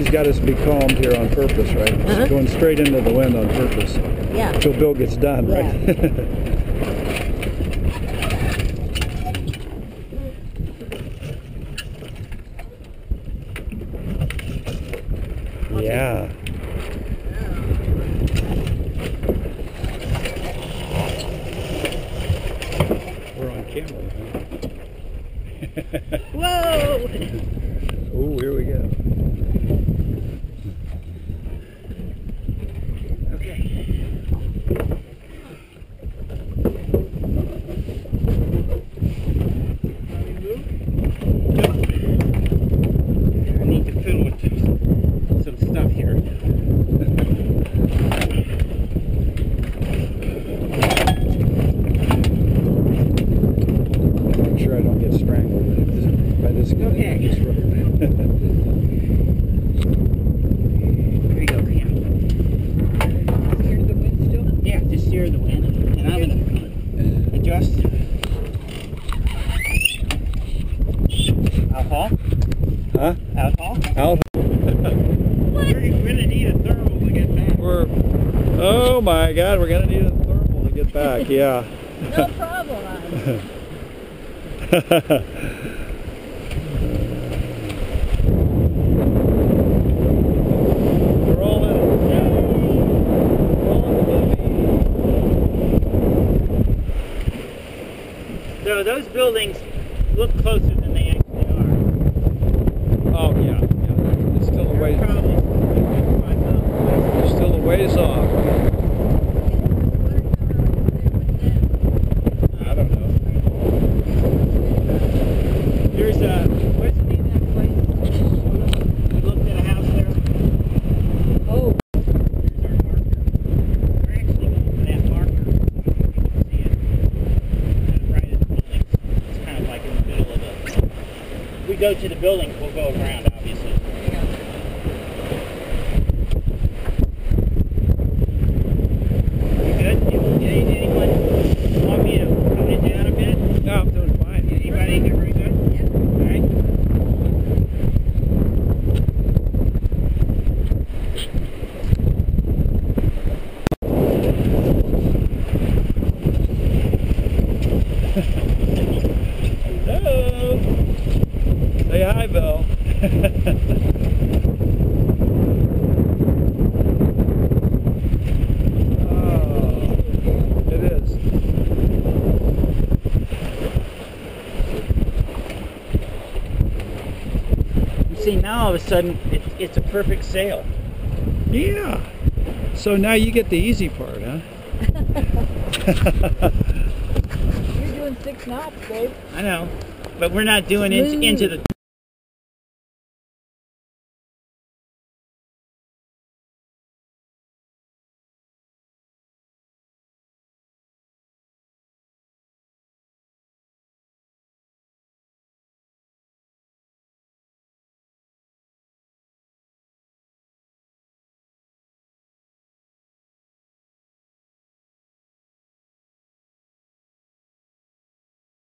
she's got us becalmed here on purpose, right? She's Uh-huh. going straight into the wind on purpose Yeah. until Bill gets done, right? yeah. We're on camera. Huh? Whoa! oh, here we go. To fill with some stuff here. Make sure I don't get strangled by this guy. Okay. This. There you go, Cam. Here's the wind still. Yeah, just steer the wind. And I'm gonna adjust. Alcohol? Huh? Alcohol? Al, We're gonna need a thermal to get back. we're. Oh my God, we're gonna need a thermal to get back. Yeah. No problem. Ann. we're all in it. We're all in the So those buildings look closer than they actually are. movie. Oh yeah. yeah. It's still a ways. probably five miles away. It's still a ways off. I don't know. There's a, what's the name of that place? We looked at a house there. Oh, There's our marker. We're actually going for that marker. so you can see it. Kind of right at the buildings. It's kind of like in the middle of the. If we go to the buildings, we'll go around, obviously. You good? You- any- Anyone want me to tone it down a bit? No, I'm doing fine. Anybody get very good? All right. Hello. Say hi, Bill. oh, it is. Now all of a sudden, it, it's a perfect sail. Yeah. So now you get the easy part, huh? you're doing six knots, babe. I know, but we're not doing it into the